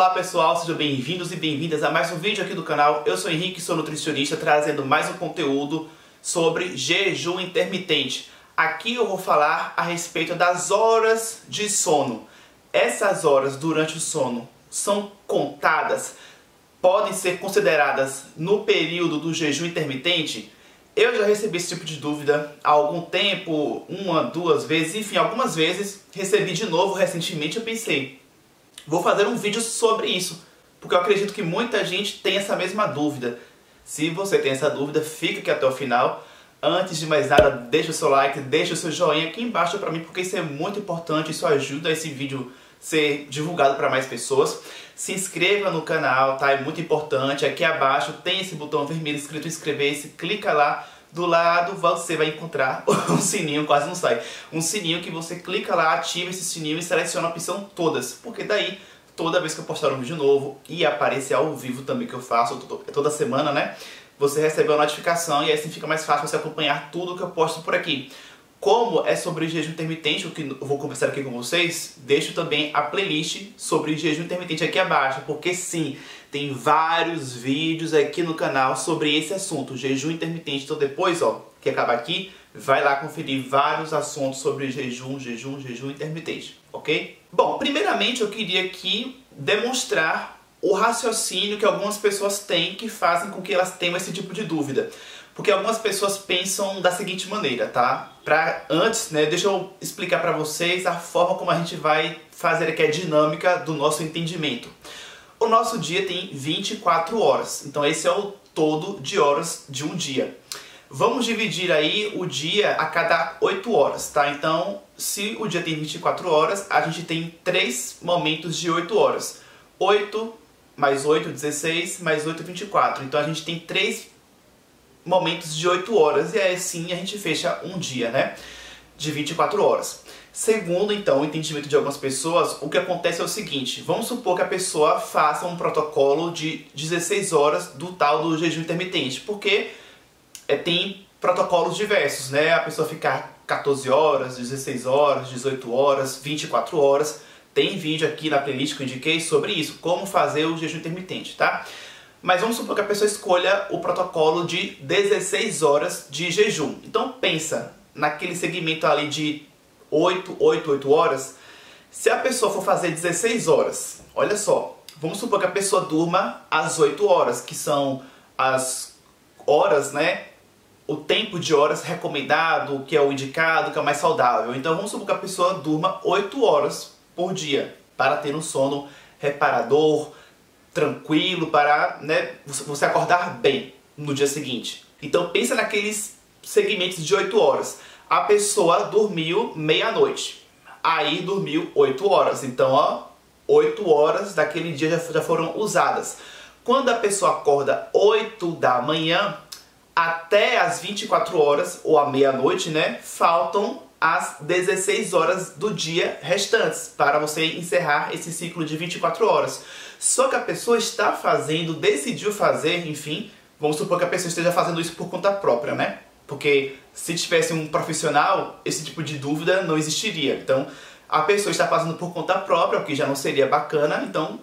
Olá pessoal, sejam bem-vindos e bem-vindas a mais um vídeo aqui do canal. Eu sou Henrique, sou nutricionista, trazendo mais um conteúdo sobre jejum intermitente. Aqui eu vou falar a respeito das horas de sono. Essas horas durante o sono são contadas, podem ser consideradas no período do jejum intermitente? Eu já recebi esse tipo de dúvida há algum tempo, uma, duas vezes, enfim, algumas vezes. Recebi de novo recentemente, eu pensei, vou fazer um vídeo sobre isso, porque eu acredito que muita gente tem essa mesma dúvida. Se você tem essa dúvida, fica aqui até o final. Antes de mais nada, deixa o seu like, deixa o seu joinha aqui embaixo para mim, porque isso é muito importante, isso ajuda esse vídeo ser divulgado para mais pessoas. Se inscreva no canal, tá? É muito importante. Aqui abaixo tem esse botão vermelho escrito inscrever-se, clica lá. Do lado você vai encontrar um sininho, quase não sai, um sininho que você clica lá, ativa esse sininho e seleciona a opção todas, porque daí toda vez que eu postar um vídeo novo e aparecer ao vivo também que eu faço toda semana, né? Você recebe uma notificação e assim fica mais fácil você acompanhar tudo que eu posto por aqui. Como é sobre jejum intermitente, o que eu vou conversar aqui com vocês, deixo também a playlist sobre jejum intermitente aqui abaixo, porque sim, tem vários vídeos aqui no canal sobre esse assunto, jejum intermitente. Então depois, ó, que acabar aqui, vai lá conferir vários assuntos sobre jejum, jejum, jejum intermitente, ok? Bom, primeiramente eu queria aqui demonstrar o raciocínio que algumas pessoas têm que fazem com que elas tenham esse tipo de dúvida. Porque algumas pessoas pensam da seguinte maneira, tá? Pra, antes, né, deixa eu explicar para vocês a forma como a gente vai fazer aqui a dinâmica do nosso entendimento. O nosso dia tem 24 horas, então esse é o todo de horas de um dia. Vamos dividir aí o dia a cada 8 horas, tá? Então, se o dia tem 24 horas, a gente tem 3 momentos de 8 horas. 8 mais 8, 16, mais 8, 24. Então a gente tem 3 momentos de 8 horas, e aí sim a gente fecha um dia, né? De 24 horas. Segundo, então, o entendimento de algumas pessoas, o que acontece é o seguinte: vamos supor que a pessoa faça um protocolo de 16 horas do tal do jejum intermitente, porque é, tem protocolos diversos, né? A pessoa ficar 14 horas, 16 horas, 18 horas, 24 horas. Tem vídeo aqui na playlist que eu indiquei sobre isso, como fazer o jejum intermitente, tá? Mas vamos supor que a pessoa escolha o protocolo de 16 horas de jejum. Então pensa naquele segmento ali de 8, 8, 8 horas. Se a pessoa for fazer 16 horas, olha só, vamos supor que a pessoa durma às 8 horas, que são as horas, né? O tempo de horas recomendado, que é o indicado, que é o mais saudável. Então vamos supor que a pessoa durma 8 horas por dia para ter um sono reparador, tranquilo para né, você acordar bem no dia seguinte. Então pensa naqueles segmentos de 8 horas. A pessoa dormiu meia-noite, aí dormiu 8 horas. Então, ó, 8 horas daquele dia já, já foram usadas. Quando a pessoa acorda 8 da manhã, até as 24 horas ou à meia-noite, né, faltam as 16 horas do dia restantes para você encerrar esse ciclo de 24 horas. Só que a pessoa está fazendo, decidiu fazer, enfim, vamos supor que a pessoa esteja fazendo isso por conta própria, né? Porque se tivesse um profissional, esse tipo de dúvida não existiria. Então, a pessoa está fazendo por conta própria, o que já não seria bacana, então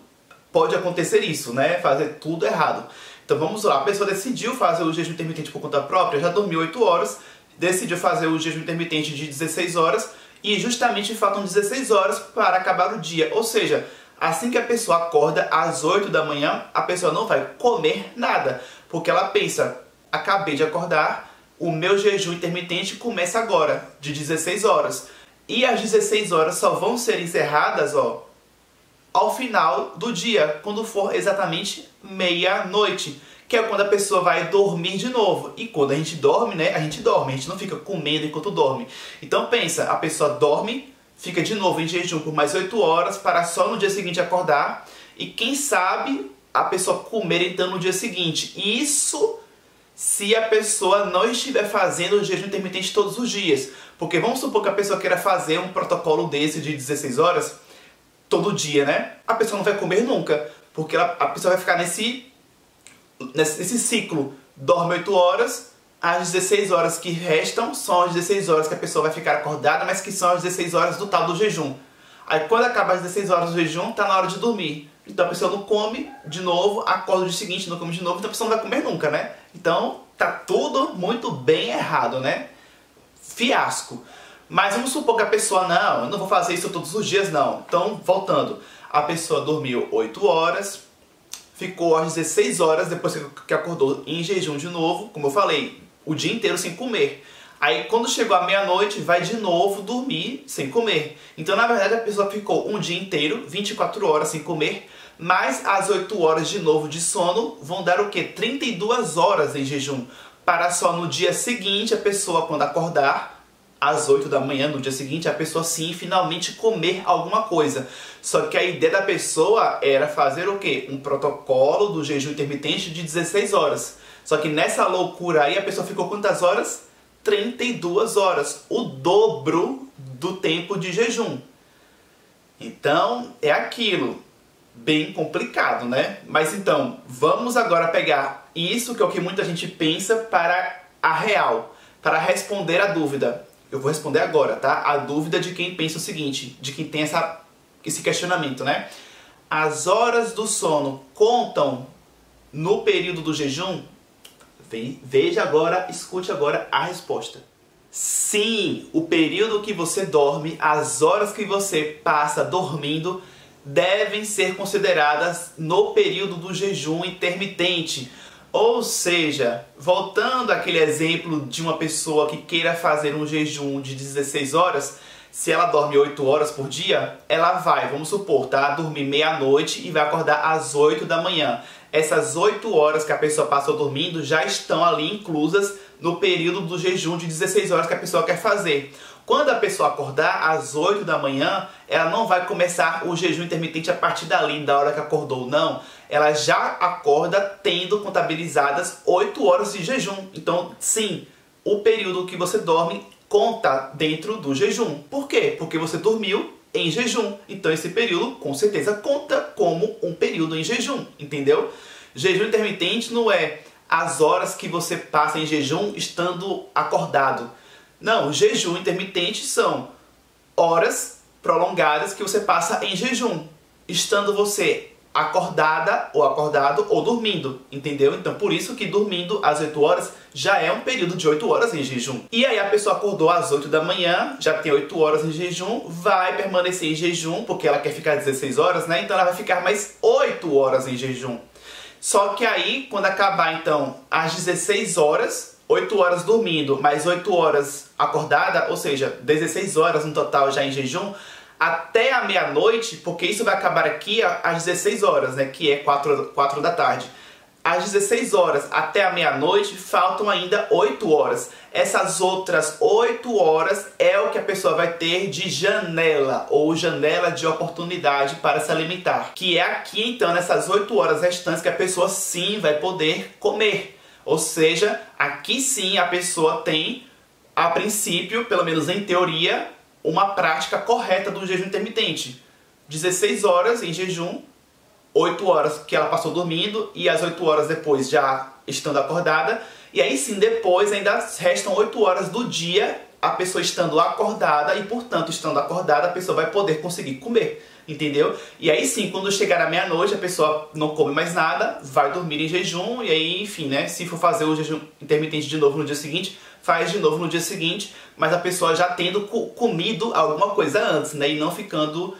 pode acontecer isso, né? Fazer tudo errado. Então vamos lá, a pessoa decidiu fazer o jejum intermitente por conta própria, já dormiu 8 horas, decidiu fazer o jejum intermitente de 16 horas e justamente faltam 16 horas para acabar o dia. Ou seja, assim que a pessoa acorda às 8 da manhã, a pessoa não vai comer nada, porque ela pensa: acabei de acordar, o meu jejum intermitente começa agora, de 16 horas. E as 16 horas só vão ser encerradas, ó, ao final do dia, quando for exatamente meia-noite que é quando a pessoa vai dormir de novo. E quando a gente dorme, né, a gente dorme, a gente não fica comendo enquanto dorme. Então pensa, a pessoa dorme, fica de novo em jejum por mais 8 horas, para só no dia seguinte acordar, e quem sabe a pessoa comer então no dia seguinte. Isso se a pessoa não estiver fazendo o jejum intermitente todos os dias. Porque vamos supor que a pessoa queira fazer um protocolo desse de 16 horas todo dia, né? A pessoa não vai comer nunca, porque ela, a pessoa vai ficar nesse nesse, nesse ciclo, dorme 8 horas, as 16 horas que restam são as 16 horas que a pessoa vai ficar acordada, mas que são as 16 horas do tal do jejum. Aí quando acaba as 16 horas do jejum, tá na hora de dormir. Então a pessoa não come de novo, acorda no dia seguinte, não come de novo, então a pessoa não vai comer nunca, né? Então tá tudo muito bem errado, né? Fiasco. Mas vamos supor que a pessoa, não, eu não vou fazer isso todos os dias, não. Então, voltando, a pessoa dormiu 8 horas, ficou às 16 horas depois que acordou em jejum de novo, como eu falei, o dia inteiro sem comer. Aí quando chegou a meia-noite, vai de novo dormir sem comer. Então, na verdade, a pessoa ficou um dia inteiro, 24 horas sem comer, mais as 8 horas de novo de sono vão dar o quê? 32 horas em jejum. Para só no dia seguinte a pessoa, quando acordar, às 8 da manhã, no dia seguinte, a pessoa sim finalmente comer alguma coisa. Só que a ideia da pessoa era fazer o quê? Um protocolo do jejum intermitente de 16 horas. Só que nessa loucura aí a pessoa ficou quantas horas? 32 horas, o dobro do tempo de jejum. Então, é aquilo, bem complicado, né? Mas então, vamos agora pegar isso que é o que muita gente pensa para a real, para responder a dúvida. Eu vou responder agora, tá? A dúvida de quem pensa o seguinte, de quem tem essa, esse questionamento, né? As horas do sono contam no período do jejum? Veja agora, escute agora a resposta. Sim, o período que você dorme, as horas que você passa dormindo, devem ser consideradas no período do jejum intermitente. Ou seja, voltando àquele exemplo de uma pessoa que queira fazer um jejum de 16 horas, se ela dorme 8 horas por dia, ela vai, vamos supor, tá? Dormir meia-noite e vai acordar às 8 da manhã essas 8 horas que a pessoa passou dormindo já estão ali inclusas no período do jejum de 16 horas que a pessoa quer fazer. Quando a pessoa acordar às 8 da manhã, ela não vai começar o jejum intermitente a partir dali, da hora que acordou, não. Ela já acorda tendo contabilizadas 8 horas de jejum. Então, sim, o período que você dorme conta dentro do jejum. Por quê? Porque você dormiu em jejum. Então esse período com certeza conta como um período em jejum, entendeu? Jejum intermitente não é as horas que você passa em jejum estando acordado. Não, jejum intermitente são horas prolongadas que você passa em jejum, estando você acordada ou acordado ou dormindo, entendeu? Então por isso que dormindo às 8 horas já é um período de 8 horas em jejum. E aí a pessoa acordou às 8 da manhã, já tem 8 horas em jejum, vai permanecer em jejum, porque ela quer ficar 16 horas, né? Então ela vai ficar mais 8 horas em jejum. Só que aí, quando acabar então às 16 horas, 8 horas dormindo, mais 8 horas acordada, ou seja, 16 horas no total já em jejum, até a meia-noite, porque isso vai acabar aqui às 16 horas, né, que é 4, 4 da tarde. Às 16 horas até a meia-noite faltam ainda 8 horas. Essas outras 8 horas é o que a pessoa vai ter de janela ou janela de oportunidade para se alimentar. Que é aqui então, nessas 8 horas restantes, que a pessoa sim vai poder comer. Ou seja, aqui sim a pessoa tem, a princípio, pelo menos em teoria, uma prática correta do jejum intermitente. 16 horas em jejum, 8 horas que ela passou dormindo e as 8 horas depois já estando acordada. E aí sim, depois ainda restam 8 horas do dia a pessoa estando acordada e, portanto, estando acordada, a pessoa vai poder conseguir comer, entendeu? E aí sim, quando chegar a meia-noite, a pessoa não come mais nada, vai dormir em jejum e aí, enfim, né, se for fazer o jejum intermitente de novo no dia seguinte, faz de novo no dia seguinte, mas a pessoa já tendo comido alguma coisa antes, né, e não ficando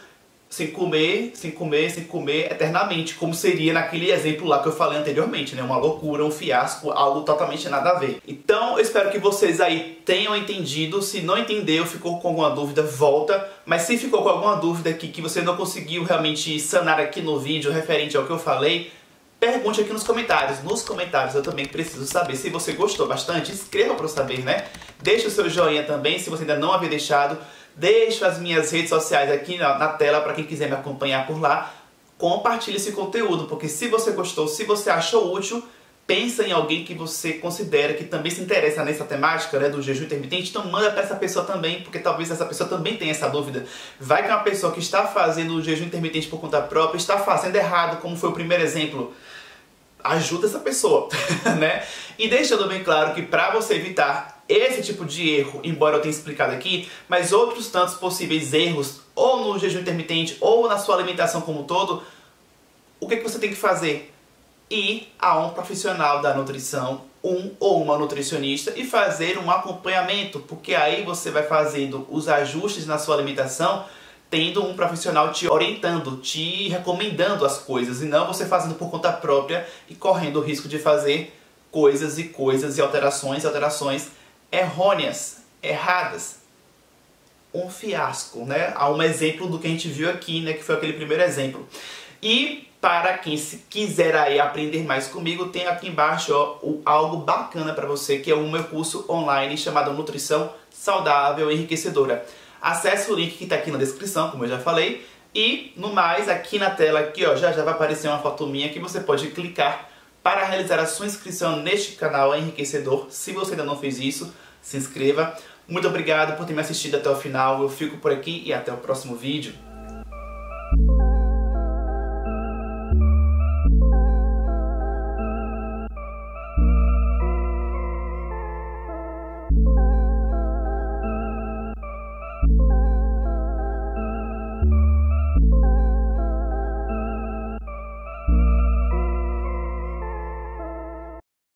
sem comer, sem comer, sem comer eternamente, como seria naquele exemplo lá que eu falei anteriormente, né? Uma loucura, um fiasco, algo totalmente nada a ver. Então, eu espero que vocês aí tenham entendido. Se não entendeu, ficou com alguma dúvida, volta. Mas se ficou com alguma dúvida aqui que você não conseguiu realmente sanar aqui no vídeo referente ao que eu falei, pergunte aqui nos comentários. Nos comentários eu também preciso saber se você gostou bastante. Escreva para eu saber, né? Deixe o seu joinha também, se você ainda não havia deixado. Deixo as minhas redes sociais aqui na, tela para quem quiser me acompanhar por lá. Compartilhe esse conteúdo, porque se você gostou, se você achou útil, pensa em alguém que você considera que também se interessa nessa temática né, do jejum intermitente, então manda para essa pessoa também, porque talvez essa pessoa também tenha essa dúvida. Vai que uma pessoa que está fazendo o jejum intermitente por conta própria, está fazendo errado, como foi o primeiro exemplo. Ajuda essa pessoa, né? E deixando bem claro que para você evitar esse tipo de erro, embora eu tenha explicado aqui, mas outros tantos possíveis erros, ou no jejum intermitente, ou na sua alimentação como um todo, o que, que você tem que fazer? Ir a um profissional da nutrição, um ou uma nutricionista e fazer um acompanhamento, porque aí você vai fazendo os ajustes na sua alimentação tendo um profissional te orientando, te recomendando as coisas, e não você fazendo por conta própria e correndo o risco de fazer coisas e coisas e alterações e alterações errôneas, erradas. Um fiasco, né? Há um exemplo do que a gente viu aqui, né? Que foi aquele primeiro exemplo. E para quem quiser aí aprender mais comigo, tem aqui embaixo ó, algo bacana para você, que é o meu curso online chamado Nutrição Saudável e Enriquecedora. Acesse o link que está aqui na descrição, como eu já falei. E no mais, aqui na tela aqui, ó, já, já vai aparecer uma foto minha que você pode clicar para realizar a sua inscrição neste canal enriquecedor. Se você ainda não fez isso, se inscreva. Muito obrigado por ter me assistido até o final. Eu fico por aqui e até o próximo vídeo.